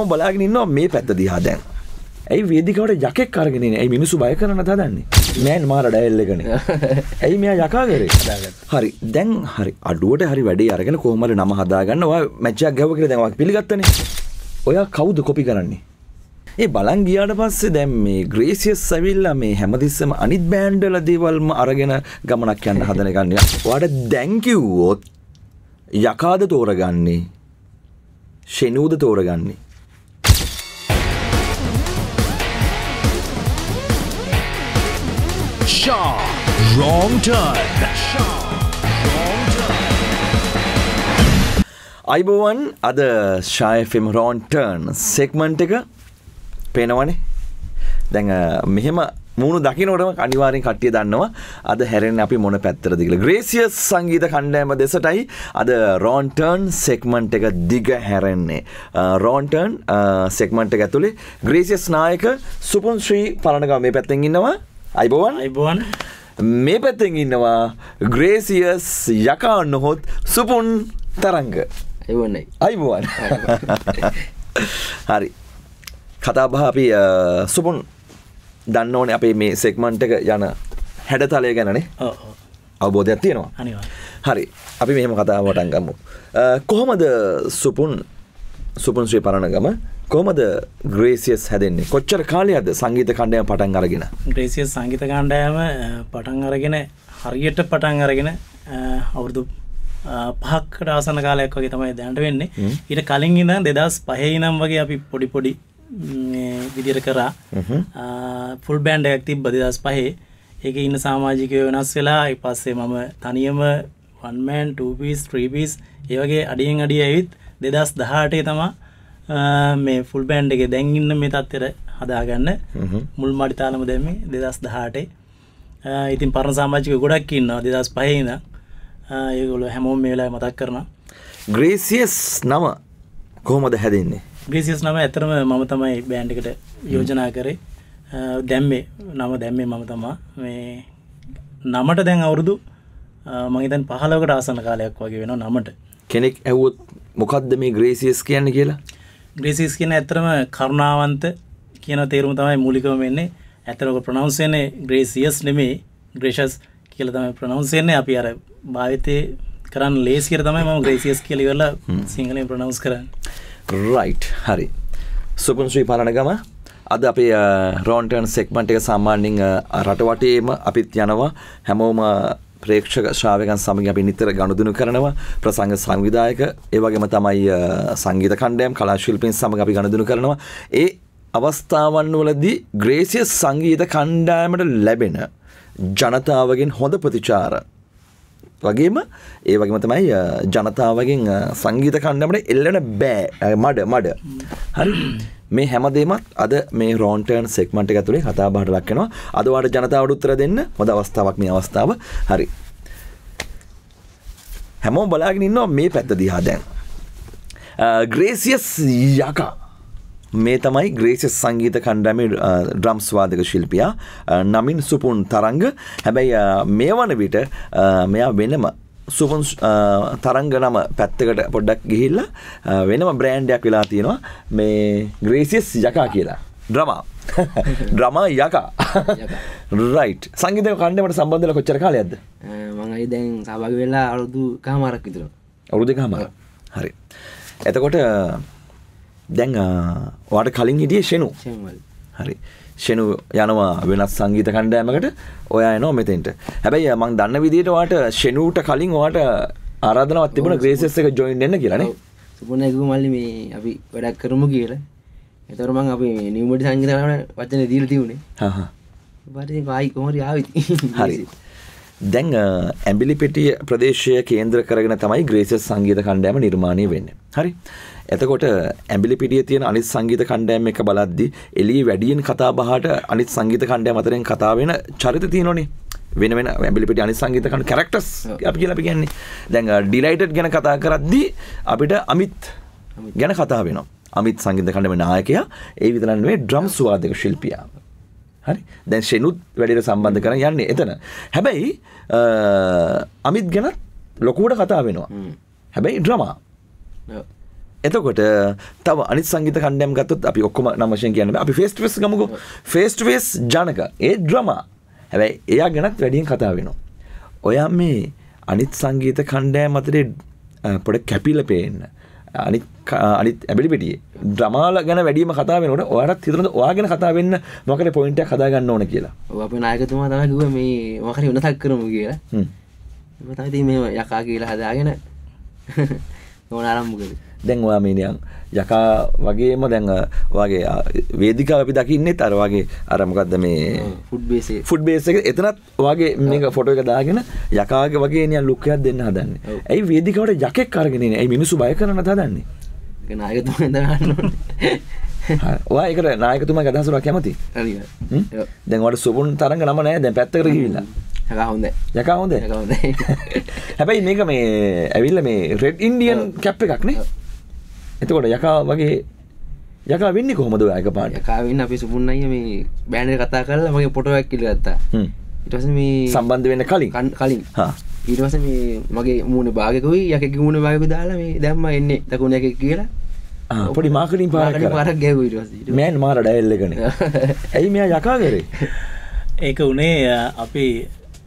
හැමෝම බලාගෙන ඉන්නවා මේ පැත්ත දිහා දැන්. ඇයි වේදිකාවට යකෙක් අරගෙන ඉන්නේ? ඇයි මිනිස්සු බය කරන්න හදන්නේ? මෑන් මාර ඩයල් එකනේ. ඇයි මෙයා යකා කරේ? හරි. දැන් හරි. අඩුවට හරි වැඩේ අරගෙන කොහොම හරි නම හදාගන්න. ඔයා මැච් එකක් ගැහුවා කියලා දැන් ඔයා පිළිගත්තනේ. ඔයා කවුද කොපි කරන්නේ? ඒ බලන් ගියාට පස්සේ දැන් මේ ග්‍රේසියස් ඇවිල්ලා මේ හැමතිස්සෙම අනිත් බෑන්ඩ් වල දේවල්ම අරගෙන ගමනක් යන්න හදන එක නේ. ඔයාට දැන් කිව්වොත් යකාද තෝරගන්නේ? ෂෙනූද තෝරගන්නේ? Shaw. Wrong turn. අයිබෝවන් අද ශයෆෙම් රෝන් ටර්න් සෙක්මන්ට් එක පේනවනේ දැන් මෙහෙම මුණු දකිනොටම අනිවාරෙන් කට්ටිය දන්නවා අද හැරෙන් අපි මොන පැත්තර දිගල ග්‍රේසියස් සංගීත කණ්ඩෑම දෙසටයි අද රෝන්ටර්න් සෙක්මන්ට් එක දිග හැරෙන්නේ රෝන්ටර්න් සෙක්මන්ට් එක ඇතුළේ ග්‍රේසියස් නායක සුපුන් ශ්‍රී පලනගව මේ පැත්තෙන් ඉන්නවා අයිබෝවන්. අයිබෝන් මේ පැත්තෙන් ඉන්නවා ග්‍රේසියස් යකා නොහොත් සුපුන් තරංග. එවන්නයි අයිබුවන්. හරි. කතාබහ අපි සුපුන් දන්න ඕනේ අපේ මේ සෙක්මන්ට් එක යන හැඩතලය ගැනනේ. අවබෝධයක් තියෙනවා. හරි. අපි මෙහෙම කතාවටන් ගම්මු කොහොමද සුපුන් සුපුන් ශ්‍රී පරණගම කොහමද ග්‍රේසියස් හැදෙන්නේ? කොච්චර කාලයක්ද සංගීත කණ්ඩයම පටන් අරගෙන? ග්‍රේසිය සංගීත කාණ්ඩෑම පටන් අරගෙන හරියට පටන් අරගෙන අවුරුදු පහක්කට ආසන කාලයක් වගේ තමයි දැන්ට වෙන්නේ. ඊට කලින් ඉන්න දෙදස් පහහි නම් වගේ අපි පොඩි පොඩි විදිර කරා. ෆුල් බෑන්ඩ එකක් තිබ බදිදස් පහේ. ඒක ඉන්න සාමාජිකය වෙනස් වෙලා පස්සේ මම තනියම වන්මෑන් ටපිස් ත්‍රීපිස් ඒවගේ අඩියෙන් අඩිය ඇවිත් දෙදස් දහටේ තමා මේ ෆුල් බෑන්ඩ් එක දැන්ඉන්න මේ තත්තර හදාගන්න. මුල් මඩිතාලම දැම දෙදස් දහටේ ඉතින් පරණ සාමාජික ගොඩක් ඉන්නවා දෙදස් පහහින ඒගොල හැමෝම් මේලා මතක් කරන ග්‍රේසියස් නම කොහොමද හැදෙන්නේ? ග්‍රේසියස් නම ඇතරම මම තමයි බෑන්්ඩකට යෝජනා කරේ. දැම්මේ නම දැම්මේ මම තමා. මේ නමට දැන් අවුරුදු මහිතන් පහලකට ආසන කාලයක් වගේ වෙන නමට. කෙනෙක් ඇවුත් මොකක්ද මේ ග්‍රේසියස් කියන්න කියලා ග්‍රේසිස් කියන ඇතරම කරුණාවන්ත කියන තේරුම තමයි මූලිකම වෙන්නේ. ඇතරක ප්‍රනවන්සයන්නේ ග්‍රේසියස් නෙමේ ග්‍රේෂස් කියල තම ප්‍රනවන්සයන්නේ අපි අර භාවිතය කරන්න ලේස් කියර තමයි ම ග්‍රේසියස් කියලි කරලා සිංහලෙන් ප්‍රනවස් කරන්න. රයිට් හරි. සුපන් ශ්‍රී පලනගම අද අපේ රෝන්ටන් සෙක්මන්ට් එක සාමාන්‍යින් රටවටේම අපිත් යනවා. හැමෝම ප්‍රේක්ෂක ශ්‍රාවකන් සමග අපි නිතර ගණුදුනු කරනවා. ප්‍රසංග සංවිධායක ඒවගේම තමයි සංගීත කණ්ඩයම් කලාශිල්පින් සමඟ අපි ගණදුනු කරනවා. ඒ අවස්ථාවන් වලදී ග්‍රේසිය සංගීත කණ්ඩායමට ලැබෙන ජනතාවගෙන් හොඳ ප්‍රතිචාර. වගේම ඒ වගේම තමයි ජනතාවගෙන් සංගීත කණ්ඩමට එල්ලන බෑ. මඩ මඩ. හරි? මේ හැමදේමත් අද මේ රෝන්ටර්න් සෙක්මට ඇතුළේ කතා බහට ලක්කෙනවා අදවාට ජනතාවට උත්තර දෙන්න. හොඳ අවස්ථාවක් මේ අවස්ථාව. හරි. හැමෝ බලාගෙන ඉන්නවා මේ පැත්ත දිහා දැන්. ග්‍රේසියස් යකා. මේ තමයි ග්‍රේසිස් සංගීත කණ්ඩෑමේ ඩ්‍රම්ස් වාදක ශිල්පියා නමින් සුපුන් තරංග. හැබැයි මේ වන විට මෙයා වෙනම සුපන් තරංග නම පැත්තකට පොඩ්ඩක් ගිහිල්ල වෙනම බ්‍රෑන්්ඩයක් වෙලා තියෙනවා. මේ ග්‍රේසිස් යකා කියලා. ඩ්‍රමා ඩ්‍රමා යකා රයිට් සංගීත කණ්ඩමට සම්බන්ධල කොච්චර කාලයක්ද? මඟයි දැන් සභග වෙලා අරුදු කාමාරක් විතර. අවුරුදු කාමර හරි. එතකොට දැන් වාට කලින් හිටිය ෂෙනු හරි. ෂෙනු යනවා වෙනත් සංගීත කණ්ඩෑමකට ඔයා නෝ මෙතෙන්ට. හැබැයි මං දන්න විදිට වාට ෂෙනූට කලින් වාට ආරාධනවත් තිබුණ ග්‍රේසස් එක ජොයින් එන්න කියලන සුපන එක මල්ලි මේ අපි වැඩක් කරමු කියල. එතරමං අපි නිවමට සංගීතනට වචන දීල තිවුණේ බට ආයි කොමරි ආවිති හරි දැන් ඇම්බිලි පෙටිය ප්‍රදේශය කේන්ද්‍ර කරගෙන තමයි ග්‍රේසස් සංගීත කණ්ඩෑම නිර්මාණය වෙන්න. හරි. එතකොට ඇම්බිලි පිටිය තියෙන අනිත් සංගීත කණ්ඩෑම් එක බලද්දි එලී වැඩියෙන් කතා බහට අනිත් සංගීත කණ්ඩෑම අතරින් කතා වෙන චරිත තියෙනනේ වෙන වෙන ඇම්බිලි පිටි අනිත් සංගීත කණ්ඩ කැරක්ටර්ස් අපි කියලා අපි කියන්නේ. දැන් ඩිලයිටඩ් ගැන කතා කරද්දී අපිට අමිත් ගැන කතා වෙනවා. අමිත් සංගීත කණ්ඩායම නායකයා ඒ විතරක් නෙවෙයි ඩ්‍රම්ස් වාදක ශිල්පියා හරි? දැන් ෂෙනුත් වැඩිට සම්බන්ධ කරන යන්නේ එතන. හැබැයි අමිත් ගැනත් ලොකුවට කතා වෙනවා. හැබැයි ඩ්‍රමා එතකොට තව අනි සංගීත කණ්ඩයම් ගත්තත් අපි ඔක්කොම නමශයෙන් කියන්න අපි ෆෙස්ට වෙස් ගමක. ෆෙස්ට වෙස් ජනක. ඒ ද්‍රමා හැබැයි එයා ගැනත් වැඩියෙන් කතා වෙනවා. ඔයා මේ අනිත් සංගීත කණ්ඩෑම් අතරේ පොඩ කැපිල පේන්න අනි අනිත් ඇබිලි පිටිය ද්‍රමාල ගැන වැඩීම කතා වෙනට ඔයාට හිතරද ඔයා ගැන කතා වෙන්න මොකට පොයින්ට කදාගන්න ඕන කියලා. අපේ නායකතුමා තමයි කිව්වේ මේ මොකරි වෙනසක් කරමු කියලා. ඉතින් මේ යකා කියලා හදාගෙන ඕන ආරම්භ කළේ දැන් ඔයා මේනියන් යකා වගේම දැන් වගේ අ, වේදිකාව අපි දකින්නෙත් අර වගේ අරමකක්ද මේ ෆුඩ් බේසේ ෆුඩ් බේස් එක. එතනත් වගේ මේක ෆොටෝ එක දාගෙන යකාගේ වගේ නියන් ලුක්කයක් දෙන්න හදන්න. ඇයි වේදිකාවට යකෙක් අරගෙන ඇයි මිනිසු බය කරන්න හදන්නේ? නායකතුමා ඕනේ. වා එකට නායකතුමා අදහසුරක් කැමති. දැන් වට සුපුන් තරග නම නෑ. දැන් පැත්තකට ගිහිල්ලා. යකා හොඳ යකා හොඳයි හැබැයි මේක මේ ඇවිල්ල මේ රෙඩ් ඉන්ඩියන් කැප් එකක් නේ එතකොට යකා වගේ යකා වෙන්නේ කොහොමද ඔය එක පාට යකාවෙන්න අපි සුපුන් අයියා මේ එක කතා කරලා මගේ ෆොටෝ එකක් කිල්ල ගත්තා. ඊට පස්සේ මේ සම්බන්ධ වෙන්න කලින්? කලින්. හා. ඊට පස්සේ මේ මගේ මූුණ භාගකුයි යකෙක් මූුණ භාගක දාලා මේ දැම්ම එන්නේ දකුණ එක කියලා. ආ, පොඩි මාකටින් කරා. පාරක් පස්සේ. මෑන් මාර ඩයල් එකන. ඇයි මෙයා යකා කරේ? ඒක උනේ අපි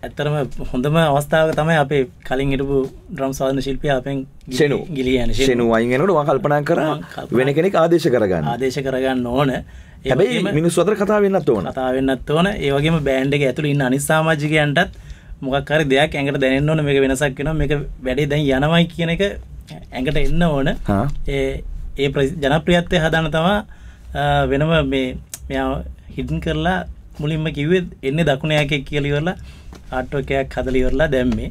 ඇත්තරම හොඳම අවස්ථාව තමයි අපේ කලින් හිටපු ඩ්‍රම් සාධන ශිල්පය අපෙන් ෂෙනු. ගිලියන ෂෙනු. වයිගෙනට වා කල්පනා කර වෙන කෙනෙක් ආදේශ කරගන්න. ආදේශ කරගන්න ඕන. වගේම මිනිස් අතර කතා වෙන්නත් ඕන. කතා වෙන්නත් ඕන. ඒවගේම බෑන්ඩ් එක ඇතුළ ඉන්න අනිත් සාමාජිකයන්ටත් මොකක් හරි දෙයක් ඇඟට දැනෙන්න ඕන මේක වෙනසක් වෙනවා මේක වැඩේ දැන් යනවයි කියන එක ඇඟට එන්න ඕන. ඒ ජනප්‍රියත්වය හදන්න තමා වෙනම මේ මෙයා හිටන් කරලා මුලින්ම කිව්වේ එන්න දකුණයකෙක් කියලිවරලා ආටෝකයක් හදලිවරලා දැම්මේ.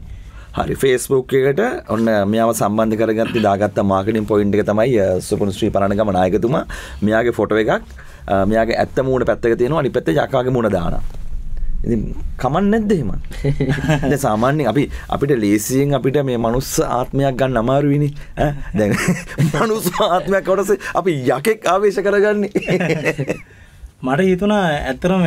හරි ෆේස්බුක් එකට ඔන්න මෙයාව සම්බන්ධ කරගත්ත දාගත්ත මාර්කටින් පොයින්ට් එක තමයි සුපුන් ශ්‍රී පරණගම නායකතුමා. මෙයාගේ ෆොටෝ එකක් මෙයාගේ ඇත්ත මූණ පැත්තක තියෙනවා අනිත් පැත්තේ යකාගේ මූණ දානවා. කමන් නැද්ද එහෙම දැන් සාමාන්‍යයෙන් අපි අපිට ලේසියෙන් අපිට මේ මනුස්ස ආත්මයක් ගන්න අමාරුයිනේ. ඈ? දැන් මනුස්ස ආත්මයක් කොටස අපි යකෙක් ආවේශ කරගන්නේ. මට හිතුනා ඇත්තරම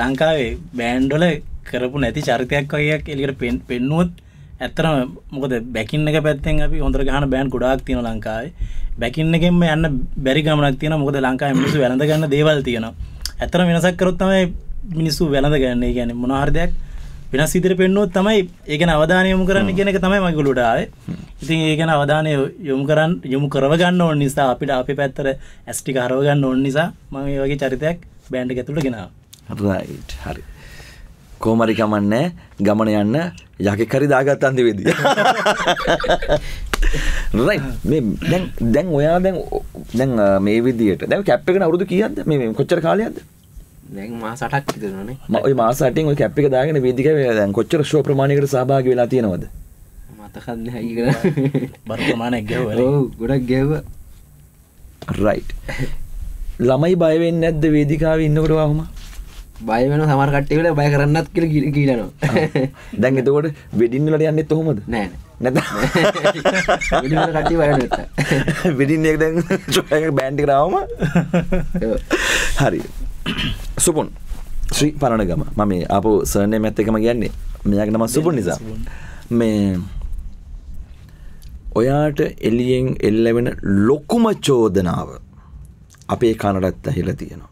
ලංකාවේ බෑන්්ඩොල කරපු නැති චරිතයක් වගේයක් එලිකට පෙන් පෙන්නුවත් ඇත්තරම මොකද බැකින්න එක පැත්තෙන් අපි හොඳර ගහන බෑන් ගොඩක් තියෙන ලංකාවේ. බැකින්න එකෙන්ම යන්න බැරි ගමනක් තියෙන මොකද ලංකාව මිනිසු වැළඳ ගන්න දේවල් තියෙනවා. ඇත්තර වෙනසක් කරොත් තමයි මිනිස්සු වැළඳ ගන්න. ඒ කියන්නේ මොන හරි දෙයක් වෙනස් විදිහට පෙන්නුවොත් තමයි ඒ ගැන අවධානය යොමු කරන්න කියන එක තමයි මගේ ගොළුට ආවේ. ඉතින් ඒ ගැන අවධානය යොමු කරන්න යොමු කරව ගන්න ඕන නිසා අපිට අපේ පැත්තට ඇස් ටික හරව ගන්න ඕන නිසා මම මේ වගේ චරිතයක් බෑන්ඩ් එක ඇතුළට ගෙනාවා. රයිට් හරි. කෝමරි කමන්නේ ගමන යන්න යකෙක් හරි දාගත් අන්තිවේදී රයි මේ දැන් දැන් ඔයා දැන් දැන් මේ විදියට. දැන් කැප් එකන අවුරුදු කීයක්ද? මේ කොච්චර කාලයක්ද? දැන් මාස 8ක් විතරනේ ම- ඔය මාස 8න් ඔය කැප් එක දාගෙන වේදිකාවේ දැන් කොච්චර ෂෝ ප්‍රමාණයකට සහභාගී වෙලා තියෙනවද? මතකත් නැහැ කියලා. බර ප්‍රමාණයක් ගැහුවා ඔව් ගොඩක් ගැහුවා රයිට් ළමයි බය වෙන්නේ නැද්ද වේදිකාවේ ඉන්නකොට වහම බය වෙන සමහර කට්ටිය වෙලා බය කරන්නත් කියලා කී- කීලනවා. දැන් එතකොට වෙඩින් වලට යන්නෙත් කොහොමද? නෑ නැත නෑ ඉතින් වල කට්ටිය බය වෙනවා වෙඩින් එක දැන් ෂෝ එක බෑන්ඩ් ආවම? හරි. සුපුන්. ශ්‍රී පරණගම. මම මේ ආපු සර්නය මැත්ත එකම කියන්නේ මෙයාගේ නම සුපුන් නිසා. මේ ඔයාට එලියෙන් එල්ලවෙන ලොකුම චෝදනාව අපේ කනටත් ඇහිලා තියෙනවා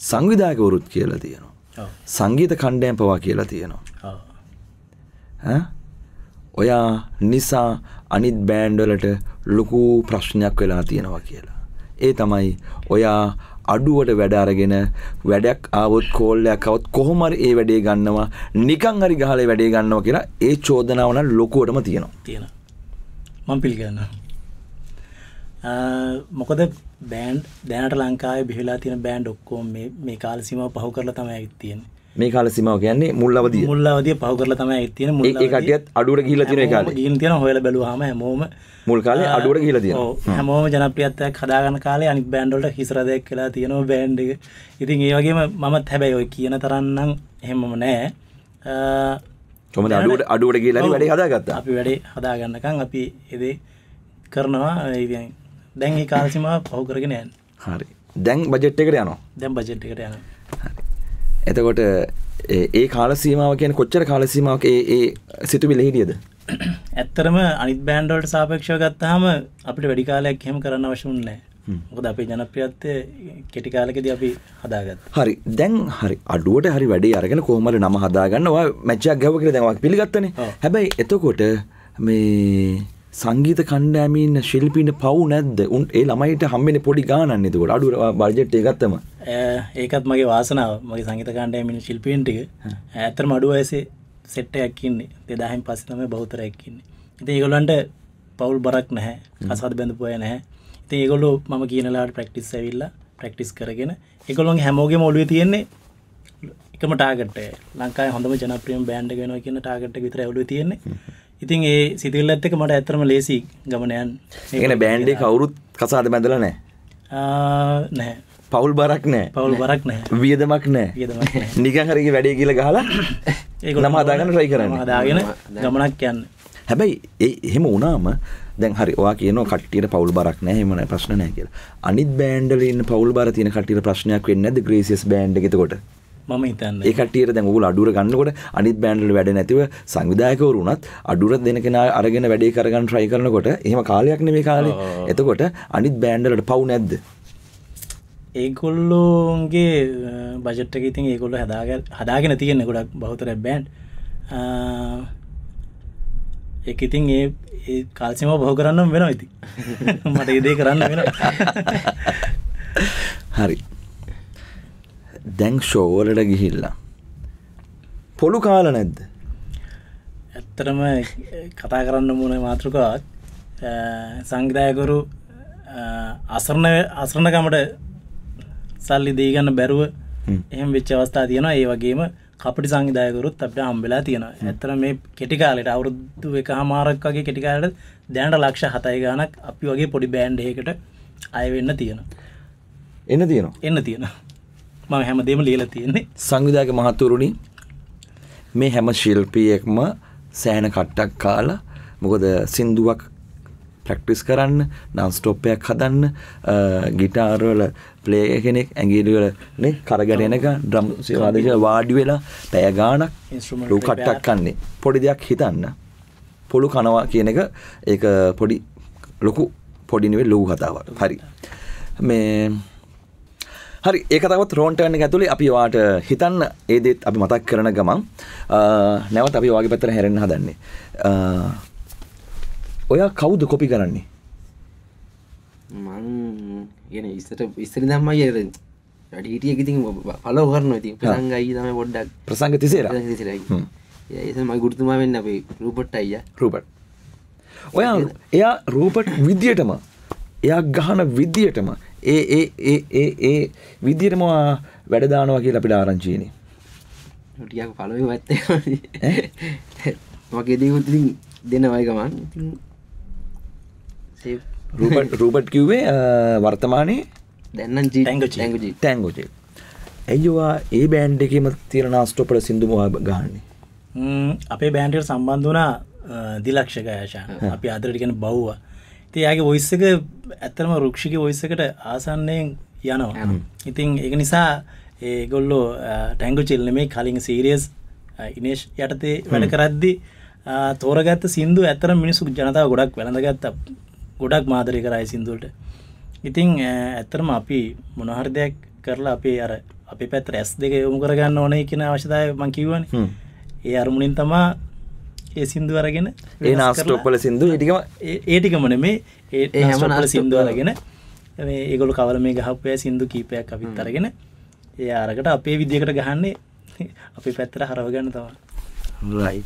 සංවිධාකවරුත් කියලා තියෙනවා. සංගීත කණ්ඩයම් පවා කියලා තියෙනවා? ඔයා නිසා අනිත් බෑන්්ඩලට ලොකු ප්‍රශ්නයක් වෙලා තියෙනවා කියලා. ඒ තමයි ඔයා අඩුවට වැඩ අරගෙන වැඩක් ආවොත් කෝල්ලයක් අවත් කොහොමරි ඒ වැඩේ ගන්නවා නිකං හරි ගහල වැඩේ ගන්නවා කියලා ඒ චෝදනාවන ලොකුවටම තියෙනවා. තියෙන මං පිළිගන්න මොකද බෑන්් දැනට ලංකාව බිහිලා තියෙන බෑන්් ඔක්කෝම් මේ කාල සිම පහු කරලා තමයි තියෙන මේ කාල සිමාව කියන්නේ මුල් අවදිය මුල්ලාවදිය පහු කරලා තමයි තියෙන ඒ කටියත් අඩුවට ගිහිල්ලා තියෙන ඒ කාලේ. ගින් තියෙන හොයල බැලුවාම හැමෝම මුල් කාලේ අඩුවට තියෙනවා. ඔව්. හැමෝම ජනප්‍රියත්වයක් හදාගන්න කාලේ අනිත් බෑන්ඩ්වලට හිසරදයක් කියලා තියෙනවා බෑන්ඩ් ඉතින් ඒ වගේම මමත් හැබැයි ඔය කියන තරන්නම් එහෙමම නෑ කොහොමද අඩුවට අඩුවට ඔව්. වැඩේ හදාගත්තා. අපි වැඩේ හදාගන්නකම් අපි එදේ කරනවා ඉතින් දැන් ඒ කාලසිමාව පහු කරගෙන යන්න. හරි. දැන් බජට් එකට යනවා. දැන් බජෙට් එකට යන එතකොට ඒ කාල සීමාව කියන කොච්චර කාල සීමාවක ඒ ඒ සිතුවිලි හිටියද? ඇත්තරම අනිත් බෑන්ඩෝල්ට සාපක්ෂව ගත්තාම අපිට වැඩි කාලයක් හෙම කරන්න අවශ්‍යුන්නෑ මොකද අපේ ජනප්‍රියත්වය කෙටි කාලෙකද අපි හදාගත් හරි. දැන් හරි. අඩුවට හරි වැඩි අරගෙන කොහමට නම හදාගන්නවා මැච්චක් ගැව කියල දැවක් පිළිගත්තන. ඔව්. හැබැයි එතකොට මේ සංගීත කණ්ඩෑමීන් ශිල්පීන පව් නැද්ද? උන් ඒ ළමයිට හම්බෙන පොඩි ගානන්න එතකොට අඩු බර්ජෙට් ගත්තම. ඒකත් මගේ වාසනාව. මගේ සංගීත කාණ්ඩයමිනි ශිල්පීන්ටික ඇතර මඩුව ඇසේ සෙට්ටයක්කින්නේ දෙදාහෙන් පස්ස තම බෞතරයක්කින්නේ ඉති ඒගොලන්ට පවුල් බරක් නැහැ. කසාද බැඳපුය නැහැ. ඉති ඒගොලු මම කියනලාට ප්‍රක්ටිස් ඇවිල්ල ප්‍රක්ටිස් කරගෙන එකකොළොන් හැමෝගේ මොලුව තියෙන්නේ එකම ටාගට ලංකායි හොඳම ජනප්‍රියම් බෑන්ඩ ගෙන කියන ටාගට විතර ඇවලු තියෙන්නේ ඉතින් ඒ සිතිල් ඇත්තක මට ඇතරම ලේසි ගමනයන්. ඒගෙන බෑන්්ඩේ කවුරුත් කසාද බැඳල නෑ නෑ පවුල් බරක් නෑ පවුල් බරක් නෑ වියදමක් නෑ නෑ. නිකන් හරි වැඩේ කියල ගහලා ඒගොල්ලෝ නම හදාගන්න try කරන්න. හදාගෙන ගමනක් යන්න. හැබැයි ඒ එහෙම වනාම දැන් හරි වා කියන කටියට පවල් බරක් නෑ එමන ප්‍රශ්න නෑ කියලා. අනිත් බෑන්ඩලින් පවල් බර තියන කටියට ප්‍රශ්නයක් වෙන්න ඇද ග්‍රේසිස් බෑන්ඩ එකතකොට මම හිතන්න. ඒ කටියට දැන් ඔගුල අඩුර ගන්නකොට අනිත් බෑන්ඩල වැඩ නැතිව සංවිධායකවරුණත් අඩුර දෙන කෙන අරගෙන වැඩේ කරගන්න ට්‍රයි කරනකොට එහෙම කාලයක් නෙමේ කාලේ. එතකොට අනිත් බෑන්ඩලට පව් නැද්ද? ඒගොල්ලෝන්ගේ බජට්ක ඉතින් ඒගොල්ල හදාග හදාගෙන තියෙන ගොඩක් බෞතර බෑන්් එක ඉතින් ඒ ඒ කාල්සිම බහු කරන්නම් වෙන ඉති මට ඉදේ කරන්න වෙන හරි දැන් ෂෝවලට ගිහිල්ලා. පොළු කාල නැද්ද? ඇත්තරම කතා කරන්න මුණ මාතෘකාවක්. සංගිදායකරු අසරණ අසරණකමට සල්ලි දීගන්න බැරුව හ්ම්. එහෙම වෙච්ච අවස්ථා තියෙනවා. ඒ වගේම කපටි සංවිධායකරුත් අපට හම්බෙලා තියෙනවා. ඇත්තර මේ කෙටිකාලට අවුරුදු එක හමාරක් වගේ කෙටිකාලට දැනට ලක්ෂ හතයි ගානක් අපි වගේ පොඩි බෑන්්ඩයකට අයවෙන්න තියෙනවා. එන්න තියෙනවා. එන්න තියෙන මම හැමදේම ලියල තියෙන්නේ. සංවිධායක මහත්තුරුණි මේ හැම ශිල්පියෙක්ම සෑන කට්ටක් කාලා මොකද සින්දුවක් ප්‍රක්ටිස් කරන්න නන්ස්ටෝප්පයක් හදන්න ගිටාරවල ප්ලේ කෙනෙක් ඇගිලිවල කරගටනක ඩ්‍රම් සිවාදක වාඩි වෙලා පැය ගානක් ලූ. කට්ටක් කන්නේ. පොඩි දෙයක් හිතන්න. පොළු කනවා කියන එක ඒ පොඩි ලොකු පොඩිනිවේ ලූ කතාවක්. හරි. මේ හරි ඒකතවත් රෝන්ටර්න ඇතුළේ අපි වාට හිතන්න ඒදෙත් අපි මතක් කරන ගමන්. නැවත අපි වගේ පැතර හැරෙන් හදන්නේ. ඔය කවුද කොපි කරන්නේ? මං ගෙන ඉස්සට ඉස්සරි දම්ම අය රඩ හිටිය ඉතින් පලෝ කරන ති පසංගයි තම පොඩ්ඩක්. ප්‍රසංග තිසේර? හ්ම්. ඒ මයි ගුරුතුමා වෙන්න අපේ රූපට් අයිය. රූපට්. ඔයා එයා රූපට් විද්‍යයටම එයා ගහන විද්‍යයටම ඒ ඒ ඒ ඒ ඒ විද්‍යයටම වැඩදානවා කියලා අපිට ආරංචීනි ටියක් පලොව ඇත්තේ මගේ දේකුත්තිින් දෙන වයිගමන් රූපට් රූපට් කිව්වේ වර්තමානයේ දැන්න. ටැංගුචි තැංගෝජේ ඇයිවා ඒ බෑන්් එකම තිරණ ස්ටොපට සිින්දුම ගහන්නේ? ම්, අපේ බෑන්ටට සම්බන්ධ වනා දිලක්ෂක යශා අපි අදරටිගෙන බව්ව තියාගේ ඔයිස්සක ඇත්තරම රුක්ෂික ඔයිස්සකට ආසන්නයෙන් යනවා. ඉතින් ඒක නිසා ඒගොල්ලෝ ටැංගු චෙල්න මේ කලින් සීරියස් ඉනේශ් යටතේ වැඩ කරද්දි තෝරගත්ත සිින්දු ඇතර මිනිසු ජනතාව ගොඩක් වැළඳගත්ත ගොඩක් මාදරය කරයි සිින්දුවට ඉතිං ඇත්තරම අපි මොනහර දෙයක් කරලා අපේ අර අපි පැත් රැස් දෙක යොමු කරගන්න ඕනය කියන අවශ්‍යතාය මං කිව්වන. හ්ම්. ඒ අරමුණින් තමා ඒ සිින්දු අරගෙන ඒ නාස්ටෝප්පල සිින්දු ඉටිකම ඒටිකමන මේ ඒ ඒ හැම නාස්ටොප්වල නාස්ටොප් සිින්දු වල. අරගෙන මේ ඒගොලු කවල මේ ගහපය සිින්දු කීපයක් අපිත් අරගෙන ඒ අරකට අපේ විදිකට ගහන්නේ අපි පැත්තර හරවගන්න තවා රයි්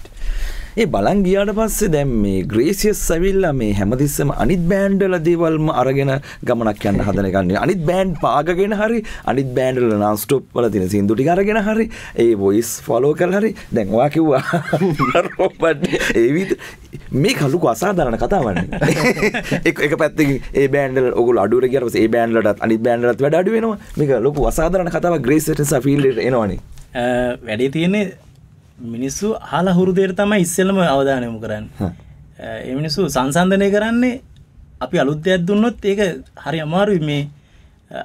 ඒ බලන් ගියාට පස්සේ දැම් මේ ග්‍රේසියස් සැවිල්ලා මේ හැමතිස්සම අනිත් බෑන්්ඩල දේවල්ම අරගෙන ගමනක් යන්න හදනගන්නේ අනිත් බෑන්් පාගගෙන හරි අනිත් බෑන්ඩල නාස්ටොප් වල තින සිින්දුටි අරගෙන හරි ඒ බොයිස් ෆලෝ කල් හරි. දැන්වා කිව්වා රොබට්. ඒවිත් මේ කලුක අසාධරණ කතාවන්න එක එක පැත්තිකින් ඒ බෑන්ඩල් ඔගු අඩුර කියරස ඒ බෑන්ලට අනි බෑන්ඩලත් වැඩ අඩු වෙනවා. මේක ලොකු අසාධරණ කතාව ග්‍රේසට ෆිල්ලට එනවානේ වැඩේ තියෙන්නේ මිනිස්සු හල හුරුදයට තමයි ඉස්සෙල්ලම අවධානයමු කරන්න. එමිනිස්සු සංසන්ධනය කරන්නේ අපි අලුත්දයක් දුන්නොත් ඒක හරි අමාරුයි. මේ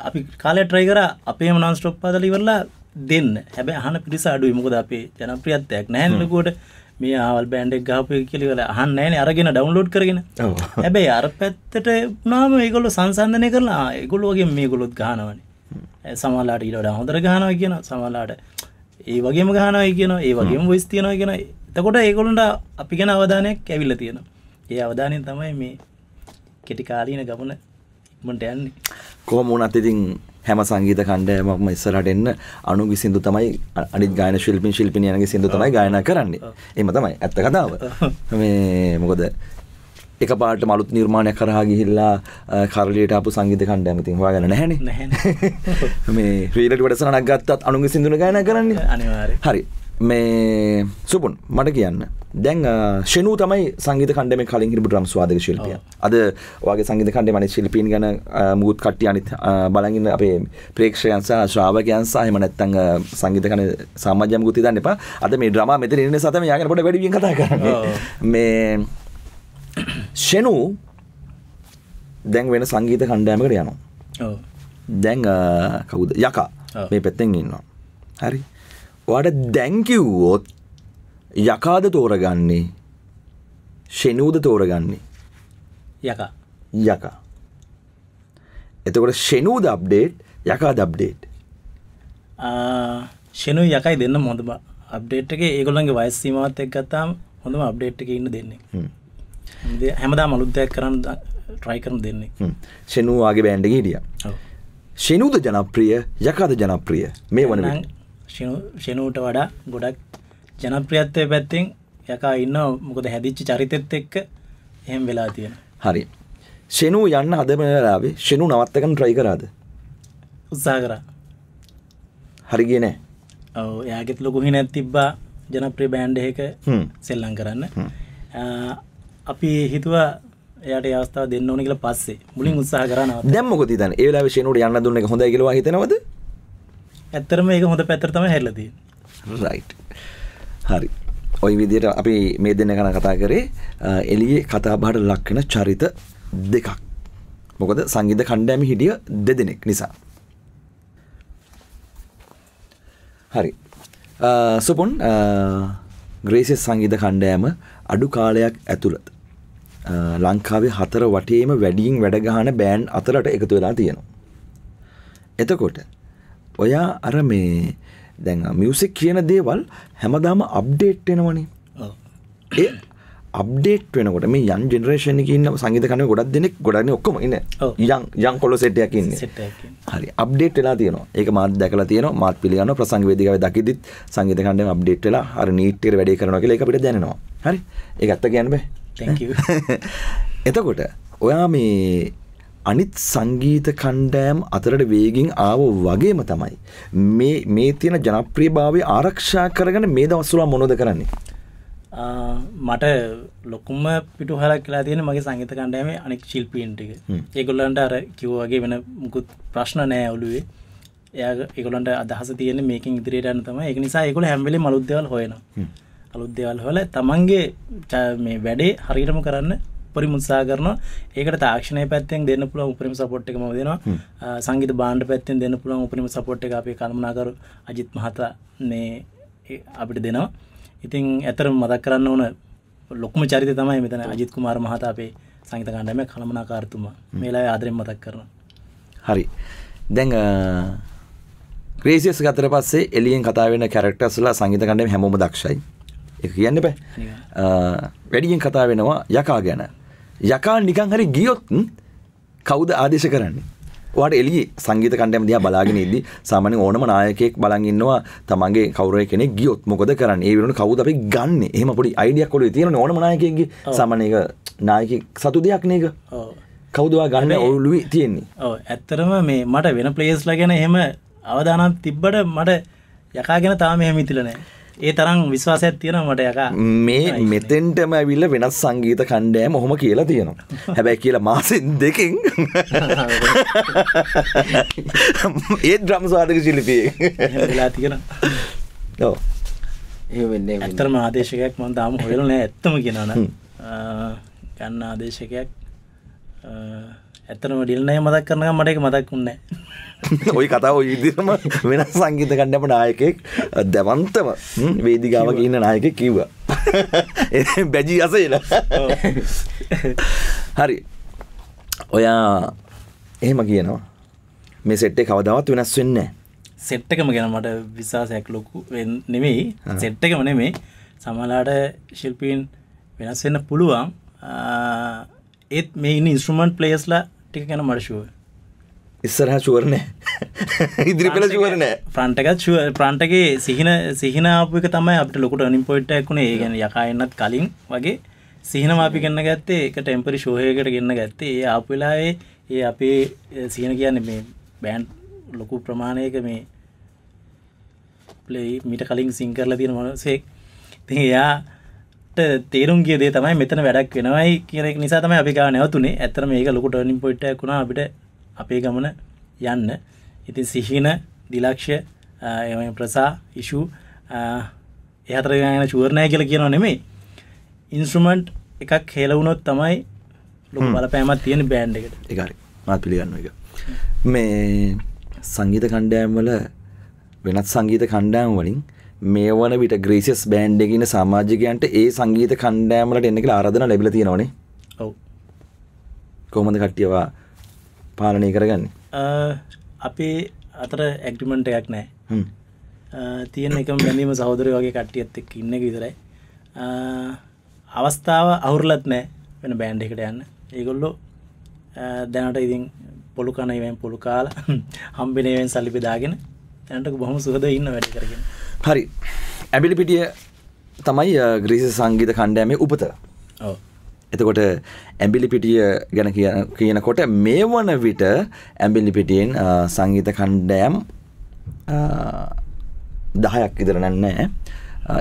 අපි කාලය ට්‍රයි කර අපේ මනන් ස්ටොප් පදලිවරලා දෙන්න. හැබැ හන පිරිස අඩුයි. මොකද අපේ ජනප්‍රියත්වයක් නැහැලකුවට මේ ආවල් බෑන්ඩෙක් ගහපය කියලිවල අහන්නෑන අරගෙන ඩවන්ලෝඩ් කරගෙන. හැබැයි අර පැත්තට නාම ඒගොල්ල සංසන්ධනය කරලා ඒගොල්ලෝගේ මේ ගොලොත් ගානවන සමලාට ඉලට හොඳර ගානව කියන සමලාට ඒ වගේම ගානවයි කියන ඒ වගේම වෙස් තියෙනවා කියෙන එතකොට ඒගොලන්ට අපි ගැන අවධානයක් ඇවිල්ල තියෙන ඒ අවධානය තමයි මේ කෙටි කාලීන ගමන ඉක්මට යන්නේ. කොහොම වුණත් ඉතින් හැම සංගීත කණ්ඩෑමක්ම ඉස්සරට එන්න අනුගි සිින්දු තමයි අනි ගාන ශිල්පින් ශිල්පිනි යනගේ සිින්දු තමයි ගායන කරන්නේ. එම තමයි ඇත්ත කතාව. මේ මොකද එක පාට මලුත් නිර්මාණයක් කරහා ගිහිල්ලා කරලියට අපපු සංගීත කණ්ඩෑමතින් වාගන නැහැන නැහැ මේ ්‍රීලට වටසනක් ගත්තත් අනුග සිින්දුන ගායන කරන්නේ. අනිවාරය හරි. මේ සුපුන් මට කියන්න. දැන් ෂනු තමයි සංගීත කණ්ඩම කලින් හිරපු ්‍රම් ස්වාදක ශිල්පිය. අද වගේ සංගීත කණ්ඩ මන ශිල්පීන් ගැන මුත් කට්ටිය අනිත් බලගන්න අපේ ප්‍රේක්ෂයන්ස ශ්‍රාවකයන්සා හම නැත්තං සංගීත කන සාමාජයම ගුති දන්න එපා. අද මේ ද්‍රම මෙත ඉන්න සතම යාගෙන පොට වැඩි කතා කරන්න. මේ ෂනු දැන් වෙන සංගීත කණ්ඩෑමකට යනවා. දැන් කවුද? යකා. මේ පැත්තෙන් ඉන්නවා. හරි. වාට දැංකිව්වොත් යකාද තෝරගන්නේ? ෂෙනූද තෝරගන්නේ? යකා. යකා. එතකොට ෂෙනූද අප්ඩේට් යකා දබ්ඩේට් ෂනු යකයි දෙන්න හොඳම අප්ඩේට් එක. ඒගොල්ලන්ගේ වයිස් සීමවත් එක් ගත්තාම හොඳම අප්ඩේට් එක ඉන්න දෙන්නේ හැමදේ- මලුද්දයක් කරන්න ට්‍රයි කරන දෙන්නේ. ෂෙනූවාගේ බෑන්ඩ හිටිය. ෂෙනූද ජනප්‍රිය යකාද ජනප්‍රිය? මේ වන ෂනූට වඩා ගොඩක් ජනප්‍රියත්වය පැත්තිෙන් යකා ඉන්න මොකද හැදිච්ච චරිතෙත් එක්ක එහෙම වෙලා තියෙන හරි. ෂෙනූ යන්න හදමලාවේ ෂෙනු නවත්තකන් ට්‍රයි කරාද? උත්සා කර. හරිගේ නෑ. ඔව යාගෙත් ලොකු හිනැත් තිබ්බා ජනප්‍රිය බෑන්්ඩ එක. සෙල්ලං කරන්න අපි හිතුවා එයට අවස්ථාව දෙන්න ඕන කියලා පස්සේ. මුලින් උත්සාහ කරනව දැම්මක තිතන් ඒලා ෂෙනුට යන්න දුන්න එක හොඳ කියලවා හිතනවද? ඇත්තරම ඒක හොඳ පැතරතම හැල්ලදී රයි් හරි. ඔයි විදියට අපි මේ දෙන්න කන කතා කරේ එලියේ කතාබාට ලක්වෙන චරිත දෙකක්. මොකද සංගීත කණ්ඩෑම හිටිය දෙදෙනෙක් නිසා. හරි. සුපුන් ග්‍රේසිස් සංගීත කණ්ඩෑම අඩු කාලයක් ඇතුළත් ලංකාවේ හතර වටේම වැඩියෙන් වැඩගහන බෑන්් අතරට එකතු වෙලා තියෙනවා. එතකොට ඔයා අර මේ දැන් මියසික් කියන දේවල් හැමදාම අප්ඩේට් වෙනවනේ. ඒ අප්ඩේට් වෙනකොට මේ යන් ජෙනරේෂණ ඉන්න සංගීත කන ගොඩක් දෙනෙක් ගොඩන ඔක්කොම ඉන්න. යන් යන් කොල සෙට්යක් ඉන්න. හරි අප්ඩේට් වෙලා තියෙනවා. ඒක මාත් දැකලා තියෙනවා. මාත් පිළිගන්න ප්‍රසංග වේදිකාවේ දකිද්දිත් සංගීත කණ්ඩායම අප්ඩේට් වෙලා අර නීට් එකට වැඩේ කරනවා කියලා ඒක අපිට දැනෙනවා. හරි ඒක ඇත්ත කියන්න බෑ. එතකොට ඔයා මේ අනිත් සංගීත කණ්ඩෑම් අතරට වේගින් ආව වගේම තමයි මේ මේ තියෙන ජනප්‍රිය භාවය ආරක්ෂා කරගන මේ දවස්සුලා මොනොද කරන්නේ? මට ලොකුම පිටු හලක් කියලා තියෙන මගේ සංගීත කණ්ඩෑම අනෙක් ශිල්පීන්ටික හ්ම්. ඒගොල්ලන්ට අර කිව්වගේ වෙන මුකුත් ප්‍රශ්න නෑ ඔලුවේ එය ඒගොලන්ට අදහස තියෙන මේකින් ඉදිරියට යන්න තම එක නිසා ඒකොල හැම්වෙලි මලුද්දවල් හොයන හ්ම්. අලුද්දවල් හොල තමන්ගේ මේ වැඩේ හරිටම කරන්න පරි මුත්සා කරන ඒකට තාක්ෂණය පැත්තෙන් දෙන්න පුළ උපරිම සපොට් එක ම දෙනවා. සංගීත බාණ්ඩ පැත්තෙන් දෙන්න පුළන් උපරිම සපොට් එක අපේ කල්මනාකරු අජිත් මහතා මේ අපිට දෙනවා. ඉතින් ඇතර මදක් කරන්න ඕන ලොක්ම චරිත තමයි මෙතන අජිත් කුමාර මහතා අපේ සංගීත කණ්ඩම කළමනාකාරතුමා මේලා ආදරෙන් මතක් කරන හරි. දැන් ක්‍රේසිස් ගතර පස්සේ එලියෙන් කතා වෙන කැරක්ටස්ලා සංගීත කණ්ඩම හැමෝම දක්ෂයි එක කියන්න බෑ. වැඩියෙන් කතා වෙනවා යකා ගැන. යකා නිකං හරි ගියොත් කවුද ආදේශ කරන්නේ? වාට එලි සංගීත කණ්ඩයම දිහා බලාගෙන ඉදදි සාමාන්‍ය ඕනම නායකෙක් බලන් ඉන්නවා තමන්ගේ කවුරය කෙනෙ ගියොත් මොකද කරන්න? ඒ වෙන කවුද අපි ගන්න? එහම පොඩි අයිඩියක් කොල තියෙන ඕනම නායකගේ සාමානයක නායක සතු දෙයක් නේක ඕ කවුදවා ගන්න ඔවුලුව තියෙන්නේ? ඔව ඇත්තරම මේ මට වෙන ප්ලේස්ල ගැන එහෙම අවදානම් තිබ්බට මට යකා ගැන තාම එහෙමිතිලනෑ ඒ තරම් විශ්වාසයක් තියෙන මට යකා. මේ මෙතෙන්ටම ඇවිල්ල වෙනස් සංගීත කණ්ඩෑම හොම කියලා තියෙනවා. හැබැයි කියලා මාසෙන් දෙකින්. ඒත් ද්‍රම් සාධක ශිලිපිය වෙලා තියෙන වෙන්නේ නැහැ. ඇත්තරම ආදේශකයක් මන් දාම හොයල නෑ ඇත්තම කියෙනන ගන්න ආදේශකයක්. ඇත්තරම ඩිල්නය මතක් කරන මට එක මතක් වුන්නෑ ඔයි කතාව ඉදිරම වෙනස් සංගීත කණ්ඩම නායකෙක් දැවන්තම ම්, වේදිකාවක ඉන්න නායක කිව්වා. බැජී අසේල හරි. ඔයා එහෙම කියනවා. මේ සෙට්ටේ කවදාවත් වෙනස් වෙන්න සෙට්ටකම ගැන මට විශවාසයක් ලොකු වෙන්- නෙමෙයි. සෙට්ටකම නෙමේ සමලාට ශිල්පීන් වෙනස් වෙන්න පුළුවන්. ඒත් මේ ඉන්න ඉන්ස්ට්‍රමන්ට් පලේස්ලා ටික ගැන මර්ශුව ඉස්සරහ චුවරණය ඉදිරි පෙළ චුවරණය ප්‍රන්ටකත් ප්‍රන්ටගේ සිහින සිහින අපික තමයි අපට ලොකුට අනින් පොයිට් ඇක්ුණේ ඒ ගැන යකාන්නත් කලින් වගේ සිහින අපි ගන්න ගත්තේ එක ටෙම්පරි ශෝහයකට ගන්න ගත්තේ. ඒ අපවෙලායේ ඒ අපේ සිහින කියන්න මේ බෑන්් ලොකු ප්‍රමාණයක මේ ප්ලේ මිට කලින් සිංකරල තියෙන මනසෙක්. ති එයාට තේරුම් කියදේ තමයි මෙතන වැඩක් වෙනවයි කියනෙක් නිසා තම අපි ගා නැවතුනේ. ඇතර මේක ලොකුට නින් පොයිට් වුණා. අපිට අපේ ගමන යන්න. ඉතින් සිහින දිලක්ෂ එම ප්‍රසා ඉශු එහතර ගන චුවරණය කියල කියනවා නෙමේ ඉන්ස්ට්‍රමන්ට් එකක් හෙලවුණොත් තමයි ලොක බල පෑමත් තියෙන බෑන්් එකට. එකරි මාත් පිළිගන්න එක මේ සංගීත කණ්ඩෑම්වල වෙනත් සංගීත කණ්ඩෑම් වලින් මේ වන විට ග්‍රීසිස් බෑන්්ඩගෙන සමාජිකයන්ට ඒ සංගීත කණ්ඩෑමලට එන්නෙක ආරධන ලැබිල තියෙනවනේ. ඔව්. කොහොමද කට්ටියවා පාලනය කරගන්න? අපේ අතර ඇක්ටිමෙන්ට් එකක් නෑ තියෙන එකම බැඳීම සහෝදරය වගේ කට්ටියත් එක් ඉන්න විතරයි. අවස්ථාව අවුරලත් නෑ වෙන බෑන්් එකට යන්න. ඒගොල්ලෝ දැනට ඉතින් පොළු කනයිවෙන් පොළු කාල හම්බිනවෙන් සල්ලි බෙදාගෙන තැන්ට බොහම සුහද ඉන්න වැඩි කරගෙන. හරි. ඇබිලි පිටිය තමයි ග්‍රීසි සංගීත කණ්ඩෑමේ උපත එතකොට ඇම්බිලි පිටිය ගැන කියන කියනකොට මේ වන විට ඇම්බිලි පිටියෙන් අ, සංගීත කණ්ඩෑම් දහයක් ඉදර නැන්නෑ.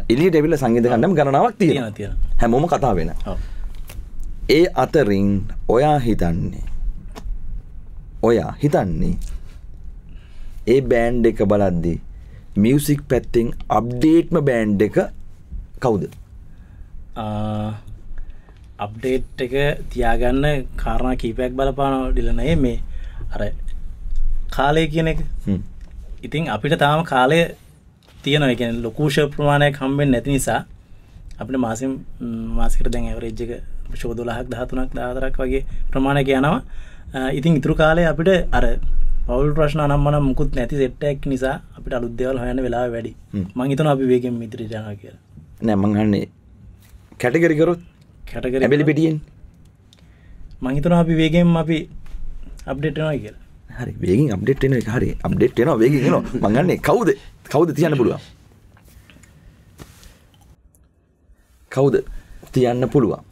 එලි ඩෙවිල සංගීත කණ්ඩම් ගණනාවක් තියෙන තියෙන හැමෝම කතා වෙන. ඒ අතරින් ඔයා හිතන්නේ ඔයා හිතන්නේ ඒ බෑන්් එක බලද්දි මියසික් පැත්තිෙන් අප්ඩේට්ම බෑන්් එක කවුද අප්ඩේට් එක තියාගන්න කාරණ කීපයක් බලපාන ඩිලනය මේ අර කාලය කියන එක. ඉතින් අපිට තාම කාලය තියෙන එක ලොකූෂ ප්‍රමාණයක් කම්බෙන් නැති නිසා අපිට මාසිම් මාසිකට දැන් ඇවරේජ්ජක ශෝදලහක් දහතුනක් දාතරක් වගේ ප්‍රමාණයක යනවා. ඉතින් ඉතුරු කාලය අපිට අර පවල් ප්‍රශ්න අනම්මන මුකුත් නැති සෙට්ටක් නිසා අපිට අලුද්දවල් හොයන වෙලා වැඩි. මංහිතන අපි වේගෙන් මිත්‍රී ජන කියලා. නෑ මංහන්නේ කැටගරිකරොත් කැටකර ඇබිලි පිටියෙන්? මංහිතන අපි වේගෙන් අපි අප්ඩේටනවා කියලා. හරි වේගින් අප්ඩේට් එන එක හරි අප්ඩේට් එනවා වේගින් එනවා. මං ගන්නේ කවුද? කවුද තියන්න පුළුවන්? කවුද තියන්න පුළුවන්?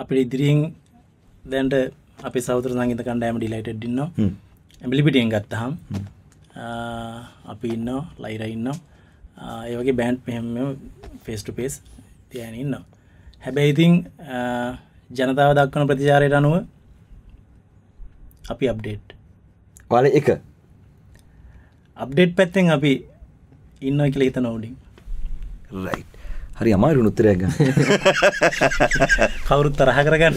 අපිට ඉදිරියෙන් දැන්ට අපි සෞතර සංගීත කණ්ඩෑම ඩිලයිට ඩින්න හ්ම්. ඇබිලිපිටියෙන් ගත්තහම් අපි ඉන්න ලයිර ඉන්න ඒවගේ බෑන්් මෙහෙම ෆෙස්ට පේස් තියන ඉන්න හැබැයි ඉතිං ජනතාව දක්වන ප්‍රතිචාරයට අනුව අපි අප්ඩේට් වල එක. අප්ඩේට් පැත්තෙන් අපි ඉන්න කියල හිත නෝඩින් රයි් හරි අමාරු උත්තරයක් ගන්න. කවුරුත් තරහ කරගන්න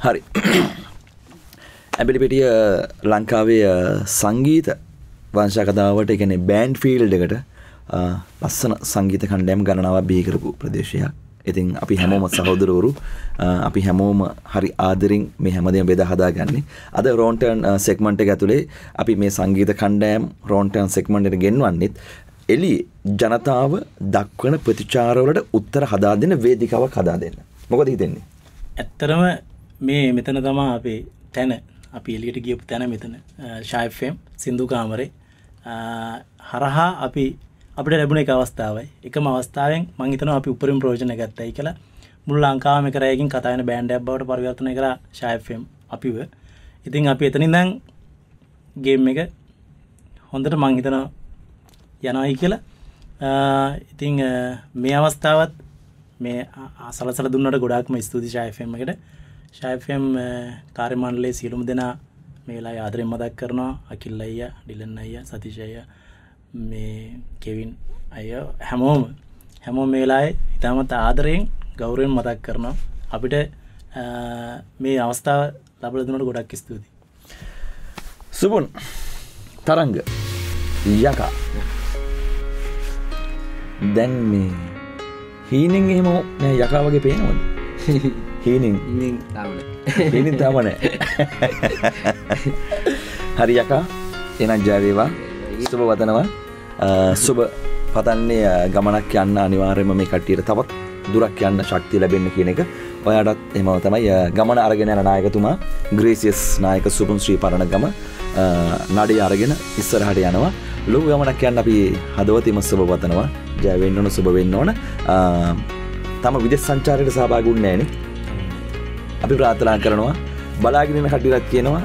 හරි. ඇබිලිපිටිය ලංකාවේ සංගීත වංශකතාවට එකන බෑන්් ෆිල්ඩ එකට අ, ලස්සන සංගීත කණ්ඩෑම් ගණනාව බීකරපු ප්‍රදේශයක්. ඉතින් අපි හැමෝම සහෝදරවරු අ, අපි හැමෝම හරි ආදරින් මේ හැමදම බෙද හදාගන්නේ. අද රෝන්ටර්න් සෙක්මන්ට ඇතුළේ අපි මේ සංගීත කණ්ඩෑම් රෝන්ටර්න් සෙක්මන්ටට ගෙන්වන්නෙත් එලි ජනතාව දක්වන ප්‍රතිචාරවලට උත්තර හදා දෙන වේදිකාවක් හදා දෙන්න. මොකද හිතෙන්නේ? ඇත්තරම මේ මෙතන තමා අපේ තැන අපි එලියට ගියපු තැන මෙතන ශයිෆම් සිින්දු කාමරේ. අ, හරහා අපි අපිට ලැබුණ එක අවස්ථාවයි. එකම අවස්ථාවෙන් මංහිතන අපි උපරින් ප්‍රෝජන ගත්තයි කියලා. මුල් ලංකාම කරයකින් කතායන බෑන්ඩ බවට පරිවර්තනය කර ශයිෆම් අපිව. ඉතින් අපි එතනින් දැන් ගේම් එක හොඳට මංහිතන යනයි කියලා. අ, ඉතිං අ, මේ අවස්ථාවත් මේ අසලසල දුන්නට ගොඩක්ම ස්තුති ශයෆම් එකට. ශයෆම් කාර්යමණ්ඩලේ සියලුම දෙනා මේලා ආදරෙන් මදක් කරනවා. අකිල් අයිය ඩිලන්න අයිය සතිශය මේ කෙවින් අය හැමෝම. හැමෝ මේලායි ඉතාමත් ආදරයෙන් ගෞරයෙන් මතක් කරනවා. අපිට මේ අවස්ථාව ලබල දුනට ගොඩක් ස්තුති සුබුන්. තරංග. යකා. දැන් මේ හීනෙන් එහෙම නෑ යකා වගේ පේනවද? හීනින්. ඉතින් තාමන හීනින් තමනෑ හරි යකා. එනම් ජයවේවා සුභ වතනවා සුභ පතන්නේ අ, ගමනක් යන්න අනිවාර්යම මේ කට්ටියට තවත් දුරක් යන්න ශක්තිය ලැබෙන්න කියන එක. ඔයාටත් එම තමයි. අ, ගමන අරගෙන යන නායකතුමා ග්‍රේසියස් නායක සුපුන් ශ්‍රී පරණ ගම. නඩේ අරගෙන ඉස්සරහට යනවා. ලොක ගමනක් යන්න අපි හදවතිම සුභ පතනවා ජයවෙන්න ඕන සුභ වෙන්න ඕන. අ, තම විදෙස් සංචාරයට සභාගුන් නෑනේ අපි ප්‍රාථනා කරනවා. බලාගෙනන කටිරත් කියනවා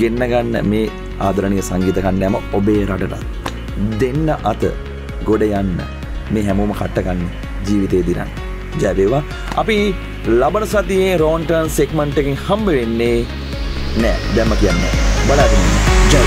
ගෙන්න්න ගන්න මේ ආදරණය සංගීත කණ්ඩෑම ඔබේ රටටත්. දෙන්න අත ගොඩ යන්න. මේ හැමෝම කට්ටගන්න ජීවිතය දිරන්න. ජැබේවා අපි ලබන සතියේ රෝන්ටර්න් සෙක්මන්ටකින් හම්බ වෙන්නේ නෑ. දැම්ම කියන්න බලාගෙන ජය